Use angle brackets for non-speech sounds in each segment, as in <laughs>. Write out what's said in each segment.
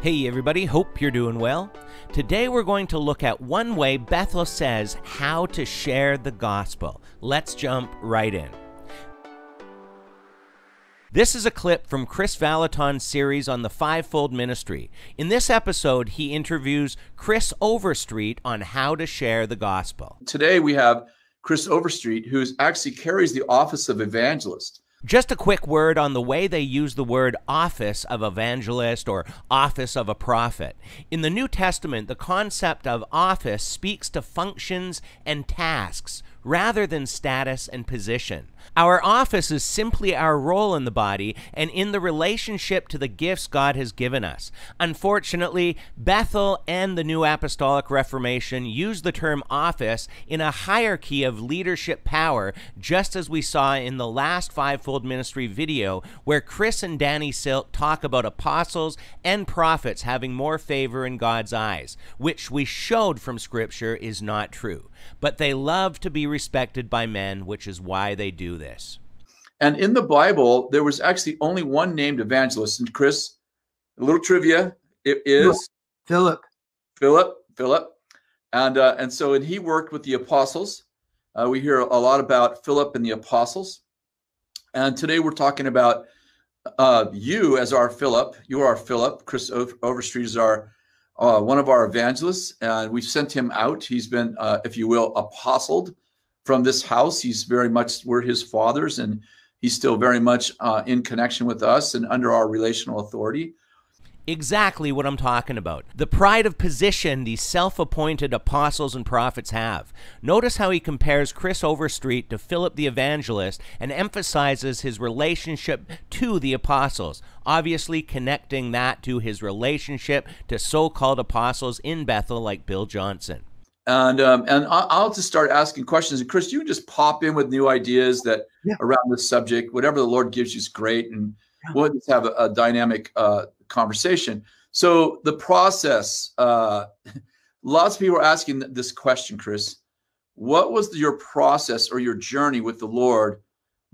Hey everybody, hope you're doing well. Today we're going to look at one way Bethel says how to share the gospel. Let's jump right in. This is a clip from Kris Vallotton's series on the fivefold ministry. In this episode, he interviews Chris Overstreet on how to share the gospel. Today we have Chris Overstreet, who actually carries the office of evangelist. Just a quick word on the way they use the word office of evangelist or office of a prophet. In the New Testament, the concept of office speaks to functions and tasks rather than status and position. Our office is simply our role in the body and in the relationship to the gifts God has given us. Unfortunately, Bethel and the New Apostolic Reformation use the term office in a hierarchy of leadership power, just as we saw in the last fivefold ministry video, where Kris and Danny Silk talk about apostles and prophets having more favor in God's eyes, which we showed from Scripture is not true. But they love to be respected by men, which is why they do this. And in the Bible, there was actually only one named evangelist. And Chris, a little trivia, it is Philip. Philip. Philip. And uh, and so and he worked with the apostles. Uh, we hear a lot about Philip and the apostles. And today we're talking about uh, you as our Philip. You are our Philip. Chris Overstreet is our uh, one of our evangelists, and we've sent him out. He's been, uh, if you will, apostled from this house. He's very much, we're his fathers, and he's still very much uh, in connection with us and under our relational authority exactly what I'm talking about. The pride of position these self appointed apostles and prophets have. Notice how he compares Chris Overstreet to Philip the evangelist and emphasizes his relationship to the apostles, obviously connecting that to his relationship to so called apostles in Bethel like Bill Johnson. And um, and I'll just start asking questions. And Chris, you can just pop in with new ideas that yeah. around this subject. Whatever the Lord gives you is great, and yeah. we'll just have a, a dynamic uh, conversation. So the process, uh, <laughs> lots of people are asking this question, Chris. What was your process or your journey with the Lord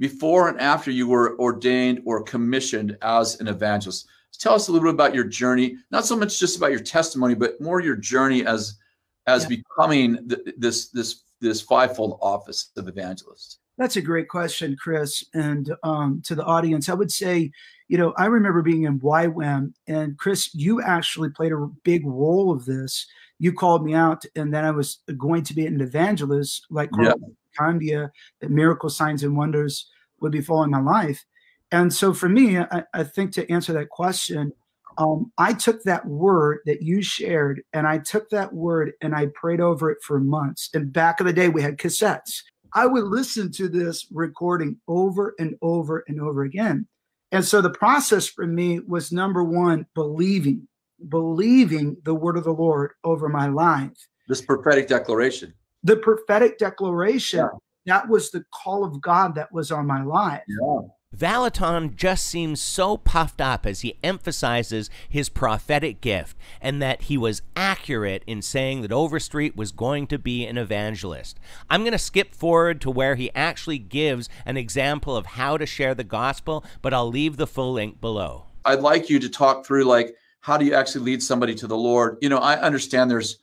before and after you were ordained or commissioned as an evangelist? Tell us a little bit about your journey, not so much just about your testimony, but more your journey as as yeah. becoming th- this this this fivefold office of evangelist. That's a great question, Kris. And um, to the audience, I would say you know, I remember being in YWAM, and Chris, you actually played a big role of this. You called me out, and then I was going to be an evangelist, like yeah. Candia, that miracle signs and wonders would be following my life. And so, for me, I, I think to answer that question, um, I took that word that you shared, and I took that word and I prayed over it for months. And back in the day, we had cassettes. I would listen to this recording over and over and over again. And so the process for me was number one, believing, believing the word of the Lord over my life. This prophetic declaration. The prophetic declaration, yeah. that was the call of God that was on my life. Yeah. Vallotton just seems so puffed up as he emphasizes his prophetic gift and that he was accurate in saying that Overstreet was going to be an evangelist. I'm going to skip forward to where he actually gives an example of how to share the gospel, but I'll leave the full link below. I'd like you to talk through like how do you actually lead somebody to the Lord? You know, I understand there's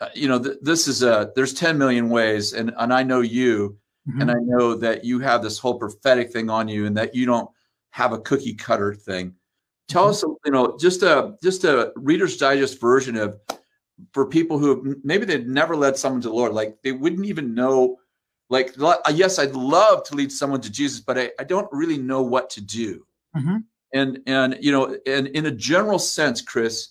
uh, you know, th- this is a there's 10 million ways and and I know you Mm-hmm. And I know that you have this whole prophetic thing on you and that you don't have a cookie cutter thing. Tell mm-hmm. us, you know, just a just a Reader's Digest version of for people who have, maybe they've never led someone to the Lord, like they wouldn't even know. Like, yes, I'd love to lead someone to Jesus, but I, I don't really know what to do. Mm-hmm. And and you know, and in a general sense, Chris,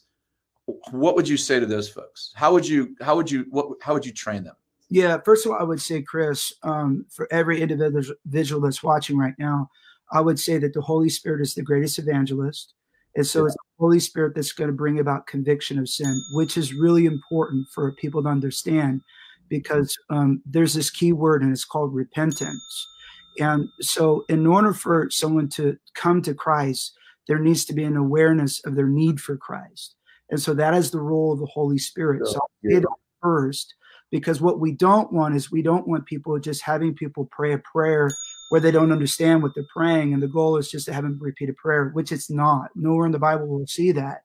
what would you say to those folks? How would you how would you what how would you train them? Yeah, first of all, I would say, Kris, um, for every individual that's watching right now, I would say that the Holy Spirit is the greatest evangelist. And so yeah. it's the Holy Spirit that's going to bring about conviction of sin, which is really important for people to understand because um, there's this key word and it's called repentance. And so, in order for someone to come to Christ, there needs to be an awareness of their need for Christ. And so, that is the role of the Holy Spirit. Yeah. So, it first because what we don't want is we don't want people just having people pray a prayer where they don't understand what they're praying and the goal is just to have them repeat a prayer which it's not nowhere in the bible will see that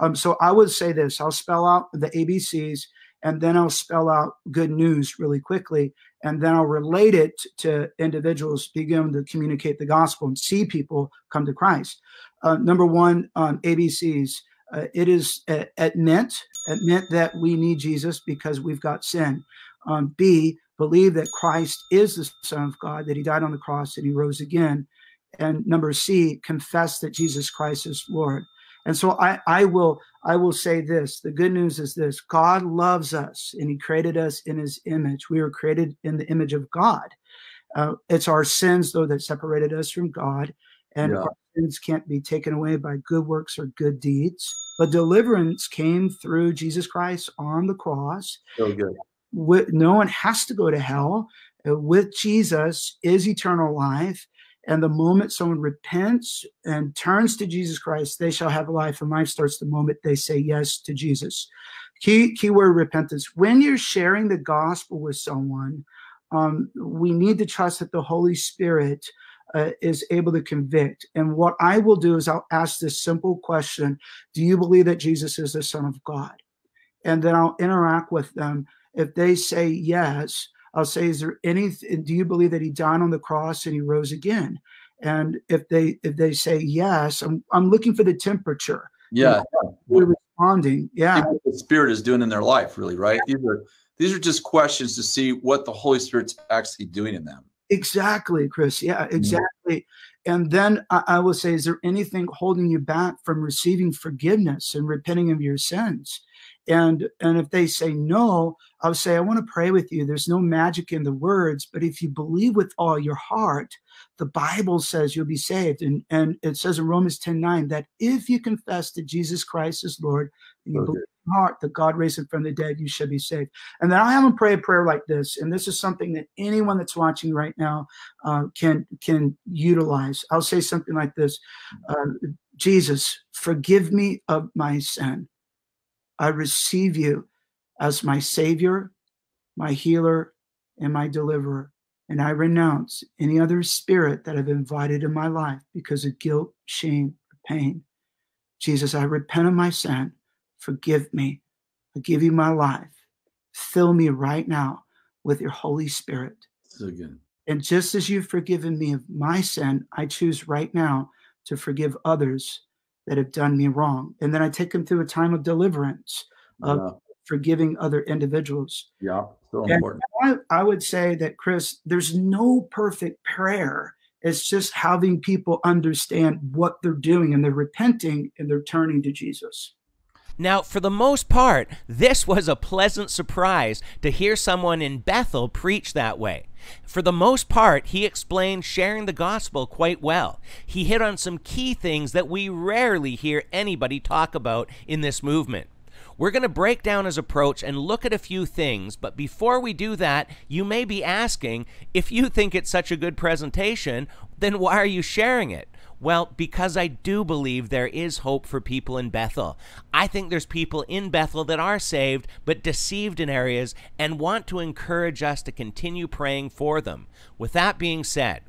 Um, so I would say this I'll spell out the ABCs and then I'll spell out good news really quickly. And then I'll relate it to individuals, begin to communicate the gospel and see people come to Christ. Uh, number one, um, ABCs. Uh, it is uh, admit, admit that we need Jesus because we've got sin. Um, B, believe that Christ is the Son of God, that he died on the cross and he rose again. And number C, confess that Jesus Christ is Lord. And so I, I will I will say this. The good news is this God loves us and he created us in his image. We were created in the image of God. Uh, it's our sins, though, that separated us from God. And yeah. our sins can't be taken away by good works or good deeds. But deliverance came through Jesus Christ on the cross. So good. No one has to go to hell. Uh, with Jesus is eternal life. And the moment someone repents and turns to Jesus Christ, they shall have life. And life starts the moment they say yes to Jesus. Key keyword repentance. When you're sharing the gospel with someone, um, we need to trust that the Holy Spirit uh, is able to convict. And what I will do is I'll ask this simple question Do you believe that Jesus is the Son of God? And then I'll interact with them. If they say yes, I'll say, is there any, do you believe that he died on the cross and he rose again? And if they, if they say yes, I'm, I'm looking for the temperature. Yeah. We're responding. Yeah. What the spirit is doing in their life, really, right? These are, these are just questions to see what the Holy Spirit's actually doing in them. Exactly, Chris. Yeah, mm-hmm. exactly. Mm-hmm. And then I, I will say, is there anything holding you back from receiving forgiveness and repenting of your sins? and and if they say no i'll say i want to pray with you there's no magic in the words but if you believe with all your heart the bible says you'll be saved and and it says in romans 10 9 that if you confess that jesus christ is lord and you okay. believe in your heart that god raised him from the dead you should be saved and then i have them pray a prayer like this and this is something that anyone that's watching right now uh, can can utilize i'll say something like this uh, jesus forgive me of my sin I receive you as my Savior, my healer, and my deliverer. And I renounce any other spirit that I've invited in my life because of guilt, shame, pain. Jesus, I repent of my sin. Forgive me. I give you my life. Fill me right now with your Holy Spirit. So. And just as you've forgiven me of my sin, I choose right now to forgive others that have done me wrong. And then I take them through a time of deliverance, of yeah. forgiving other individuals. Yeah, so important. I, I would say that, Kris, there's no perfect prayer. It's just having people understand what they're doing and they're repenting and they're turning to Jesus. Now, for the most part, this was a pleasant surprise to hear someone in Bethel preach that way. For the most part, he explained sharing the gospel quite well. He hit on some key things that we rarely hear anybody talk about in this movement. We're going to break down his approach and look at a few things, but before we do that, you may be asking if you think it's such a good presentation, then why are you sharing it? Well, because I do believe there is hope for people in Bethel. I think there's people in Bethel that are saved but deceived in areas and want to encourage us to continue praying for them. With that being said,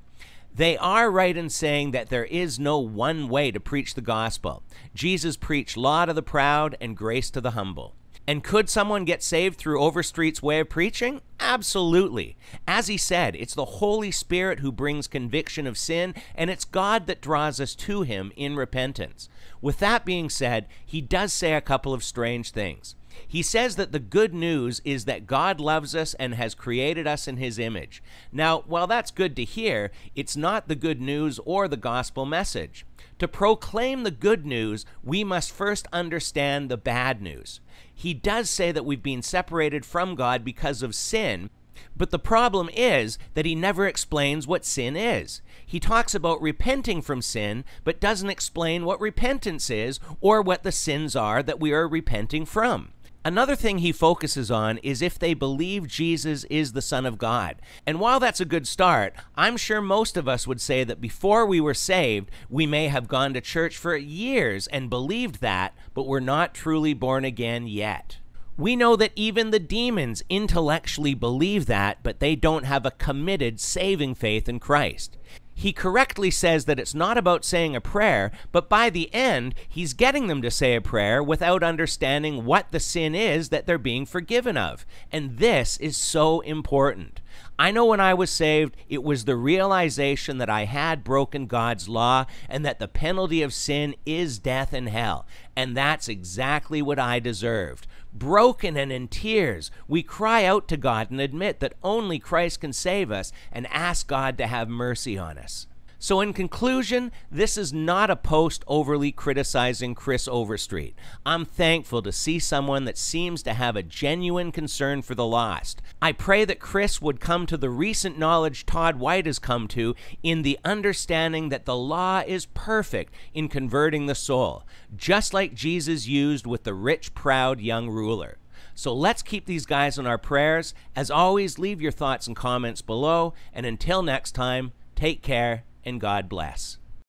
they are right in saying that there is no one way to preach the gospel. Jesus preached law to the proud and grace to the humble. And could someone get saved through Overstreet's way of preaching? Absolutely. As he said, it's the Holy Spirit who brings conviction of sin, and it's God that draws us to him in repentance. With that being said, he does say a couple of strange things. He says that the good news is that God loves us and has created us in his image. Now, while that's good to hear, it's not the good news or the gospel message. To proclaim the good news, we must first understand the bad news. He does say that we've been separated from God because of sin, but the problem is that he never explains what sin is. He talks about repenting from sin, but doesn't explain what repentance is or what the sins are that we are repenting from. Another thing he focuses on is if they believe Jesus is the Son of God. And while that's a good start, I'm sure most of us would say that before we were saved, we may have gone to church for years and believed that, but we're not truly born again yet. We know that even the demons intellectually believe that, but they don't have a committed saving faith in Christ. He correctly says that it's not about saying a prayer, but by the end, he's getting them to say a prayer without understanding what the sin is that they're being forgiven of. And this is so important. I know when I was saved, it was the realization that I had broken God's law and that the penalty of sin is death and hell. And that's exactly what I deserved. Broken and in tears, we cry out to God and admit that only Christ can save us and ask God to have mercy on us. So, in conclusion, this is not a post overly criticizing Chris Overstreet. I'm thankful to see someone that seems to have a genuine concern for the lost. I pray that Chris would come to the recent knowledge Todd White has come to in the understanding that the law is perfect in converting the soul, just like Jesus used with the rich, proud young ruler. So let's keep these guys in our prayers. As always, leave your thoughts and comments below. And until next time, take care and God bless.